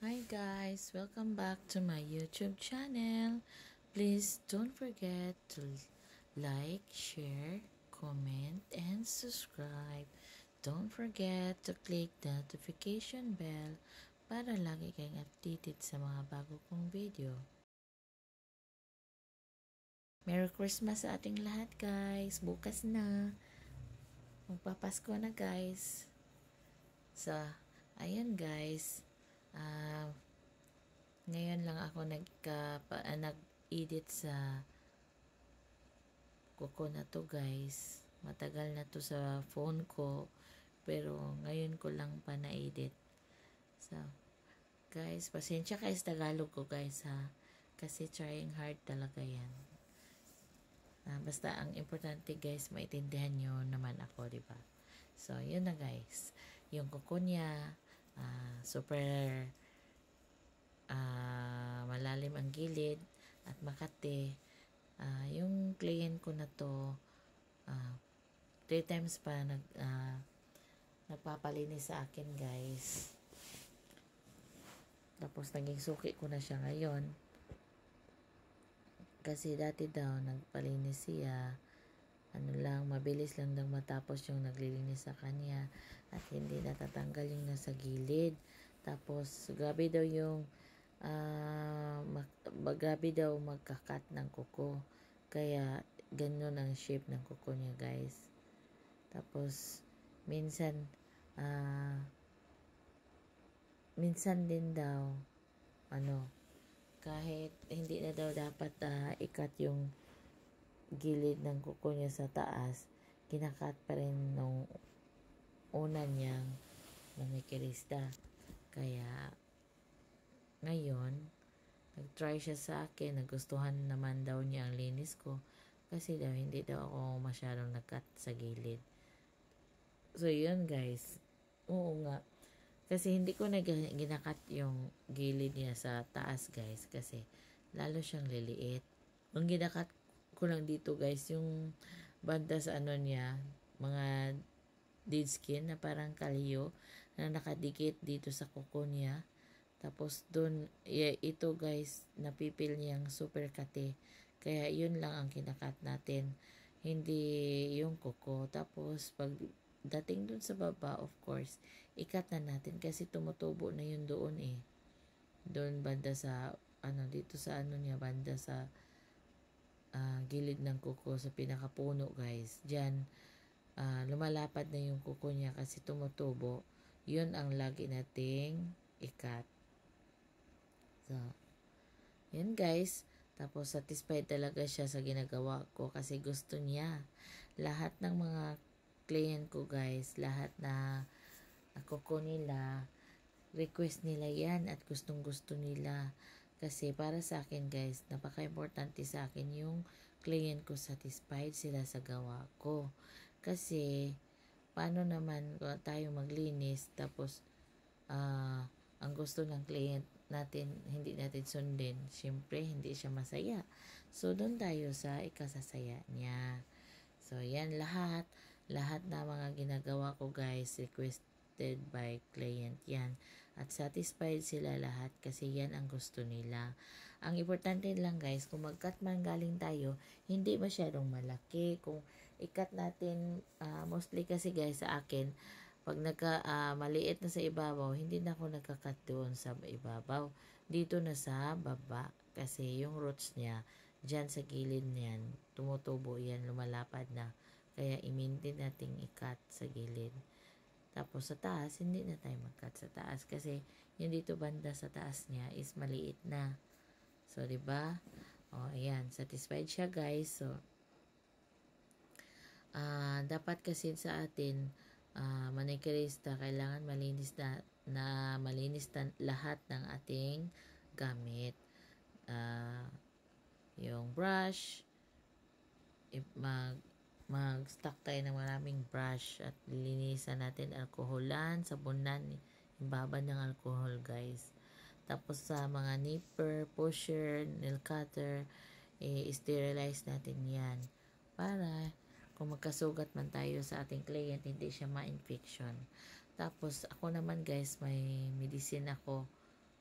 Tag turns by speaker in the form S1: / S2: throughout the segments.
S1: Hi guys, welcome back to my YouTube channel. Please don't forget to like, share, comment, and subscribe. Don't forget to click the notification bell para lagi kayong updated sa mga bago kong video. Merry Christmas sa ating lahat guys. Bukas na. Magpapasko na guys. So, ayan guys Uh, ngayon lang ako nagka, uh, nag-edit sa kuko na to guys. Matagal na to sa phone ko. Pero ngayon ko lang pa na-edit. So, guys, pasensya kayo sa Tagalog ko guys ha. Kasi trying hard talaga yan. Uh, basta ang importante guys, maintindihan nyo naman ako, di ba? So, yun na guys. Yung kuko niya, uh, super. Uh, malalim ang gilid at makate uh, yung client ko na to uh, three times pa nag uh, nagpapalinis sa akin guys. Tapos naging suki ko na siya ngayon. Kasi dati daw nagpalinis siya ano lang, mabilis lang daw matapos yung naglilinis sa kanya at hindi natatanggal yung nasa gilid. Tapos, grabe daw yung uh, mag, grabe daw magkakat ng kuko. Kaya, ganun ang shape ng kuko niya, guys. Tapos, minsan, uh, minsan din daw, ano, kahit hindi na daw dapat uh, ikat yung gilid ng kuko niya sa taas, kinakat pa rin nung una niyang mamikirista. Kaya, ngayon, nag-try siya sa akin, nagustuhan naman daw niya ang linis ko, kasi daw hindi daw ako masyadong nagkat sa gilid. So, yun guys. Oo nga. Kasi hindi ko na ginakat yung gilid niya sa taas guys, kasi lalo siyang liliit. Ang ginakat ko lang dito guys, yung banda sa ano niya, mga dead skin na parang kaliyo na nakadikit dito sa kuko niya. Tapos doon, ito guys, napipil niyang super kate. Kaya yun lang ang kinakat natin. Hindi yung kuko. Tapos pag dating doon sa baba, of course, ikat na natin kasi tumutubo na yun doon eh. Doon banda sa, ano, dito sa ano niya, banda sa uh, gilid ng kuko sa pinakapuno guys. Diyan, uh, lumalapad na yung kuko niya kasi tumutubo. Yun ang lagi nating ikat. So, yun guys. Tapos satisfied talaga siya sa ginagawa ko kasi gusto niya. Lahat ng mga client ko guys, lahat na kuko nila, request nila yan at gustong gusto nila. Kasi para sa akin guys, napaka-importante sa akin yung client ko satisfied sila sa gawa ko. Kasi paano naman tayo maglinis tapos uh, ang gusto ng client natin hindi natin sundin, syempre hindi siya masaya. So doon tayo sa ikasasaya niya. So yan lahat, lahat na mga ginagawa ko guys, request accepted by client yan. At satisfied sila lahat kasi yan ang gusto nila. Ang importante lang guys, kung mag-cut man galing tayo, hindi masyadong malaki. Kung i-cut natin, uh, mostly kasi guys sa akin, pag nagka uh, maliit na sa ibabaw, hindi na ako nagka-cut doon sa ibabaw. Dito na sa baba. Kasi yung roots niya, dyan sa gilid niyan, tumutubo yan, lumalapad na. Kaya i-maintain nating i-cut sa gilid. Tapos sa taas, hindi na tayo mag-cut sa taas kasi yung dito banda sa taas niya is maliit na. So, 'di ba? Oh, ayan, satisfied siya, guys. So, uh, dapat kasi sa atin uh, manikirista kailangan malinis na, na malinis na lahat ng ating gamit. Uh, yung brush, mag mag-stock tayo ng maraming brush at linisan natin alkoholan, sabunan, ibaba ng alcohol guys. Tapos sa mga nipper, pusher, nail cutter, i-sterilize natin yan para kung magkasugat man tayo sa ating client, hindi siya ma-infection. Tapos ako naman guys, may medicine ako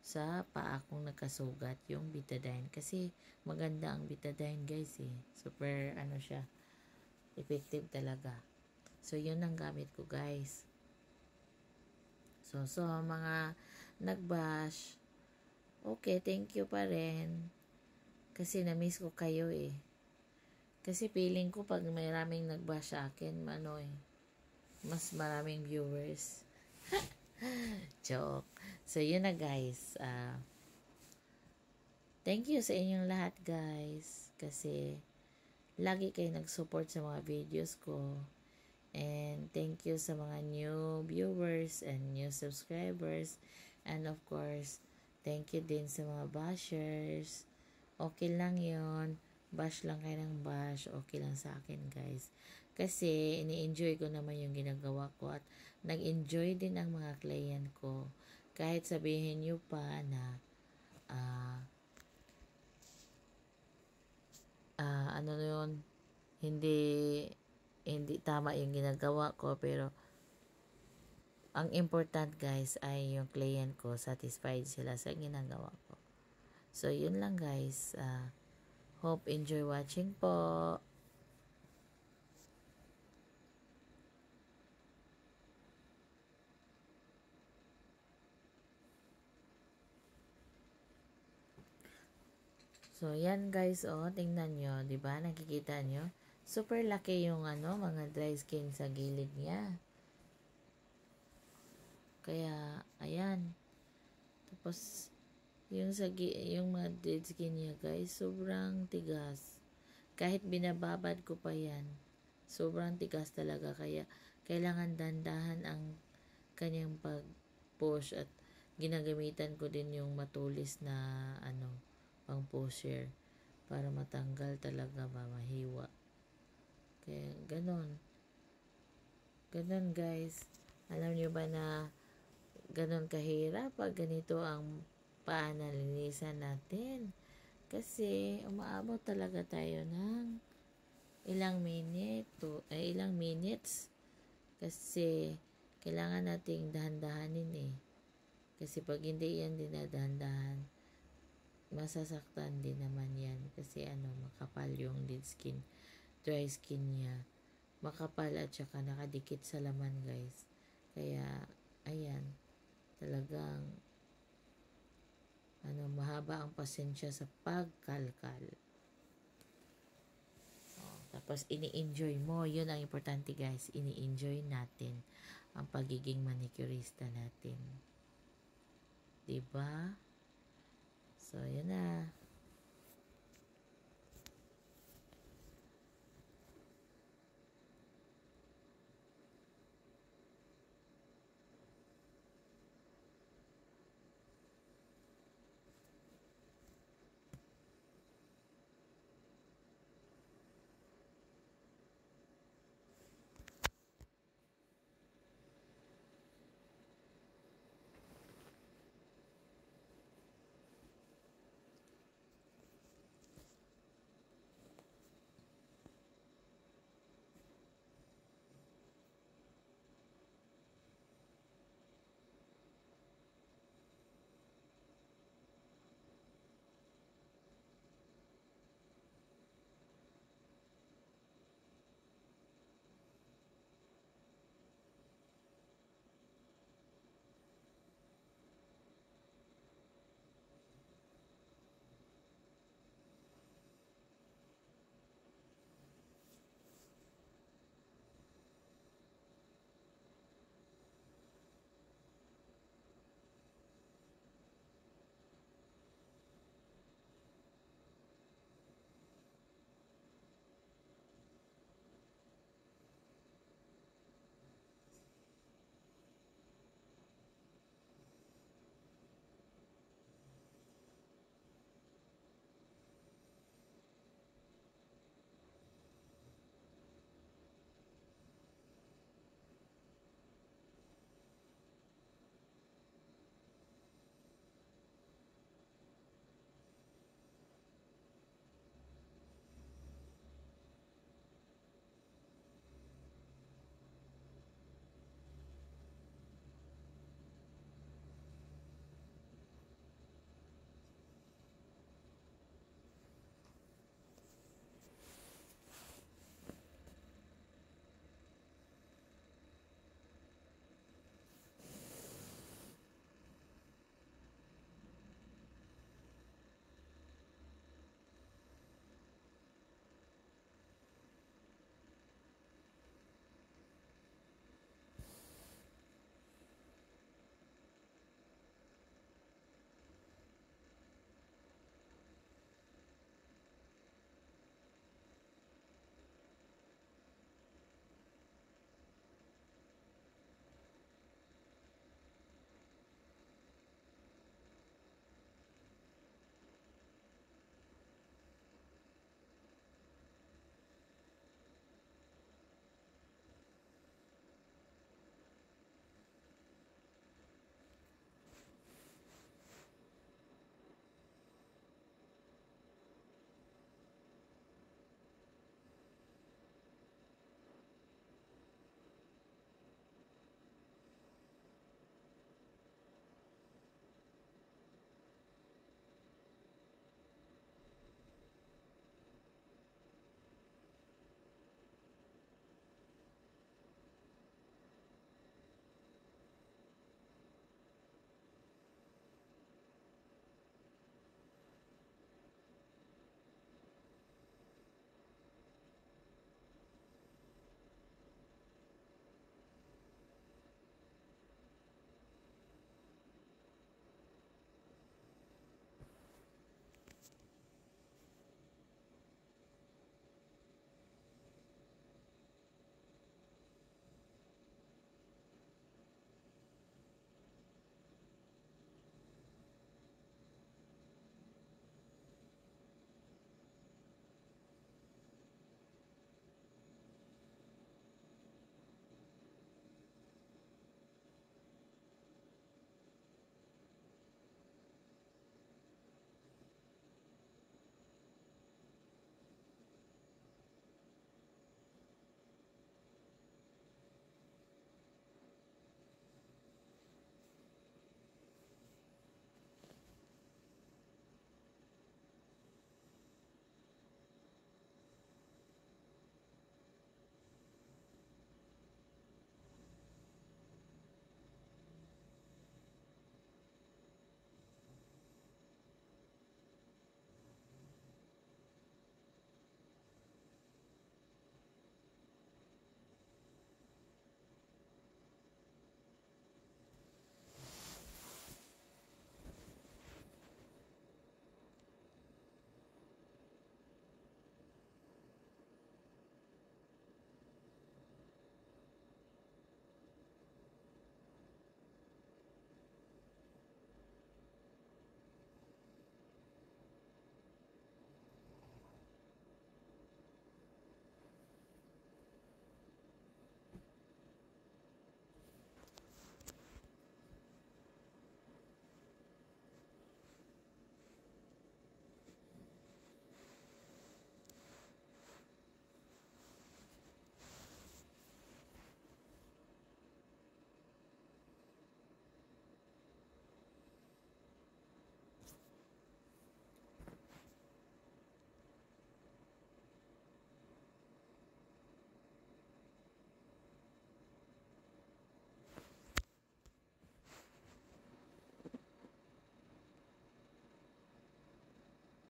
S1: sa paa kong nagkasugat yung betadine. Kasi maganda ang betadine guys eh. Super ano siya, effective talaga. So yun ang gamit ko guys. So, so mga nagbash, okay, thank you pa rin. Kasi na-miss ko kayo eh. Kasi feeling ko pag maraming nagbash sa akin, ano eh, mas maraming viewers. Joke. So, yun na guys. Uh, thank you sa inyong lahat guys. Kasi, lagi kayo nag-support sa mga videos ko. And thank you sa mga new viewers and new subscribers. And of course, thank you din sa mga bashers. Okay lang yon Bash lang kayo ng bash. Okay lang sa akin guys. Kasi, ini-enjoy ko naman yung ginagawa ko at nag-enjoy din ang mga client ko. Kahit sabihin nyo pa na uh, uh, ano yun, hindi hindi tama yung ginagawa ko pero ang important guys ay yung client ko satisfied sila sa ginagawa ko. So yun lang guys. Uh, hope enjoy watching po. So, yan guys, oh, tingnan nyo, ba? Nakikita nyo? Super laki yung ano, mga dry skin sa gilid niya. Kaya, ayan. Tapos, yung sa yung mga dead skin niya guys, sobrang tigas. Kahit binababad ko pa yan, sobrang tigas talaga. Kaya, kailangan dandahan ang kanyang pag-push at ginagamitan ko din yung matulis na ano, pang pusher para matanggal talaga mamahiwa. Kaya ganon. Ganon guys. Alam nyo ba na ganon kahirap pag ganito ang paanalinisan natin. Kasi umaabot talaga tayo ng ilang minute to, eh, ilang minutes. Kasi kailangan nating dahan-dahanin eh. Kasi pag hindi yan dinadahan-dahan, masasaktan din naman yan kasi ano makapal yung dead skin dry skin niya. Makapal at saka nakadikit sa laman guys. Kaya ayan talagang ano mahaba ang pasensya sa pagkalkal. Oh, tapos ini-enjoy mo. Yun ang importante guys. Ini-enjoy natin ang pagiging manicurista natin. 'di ba So, yun na.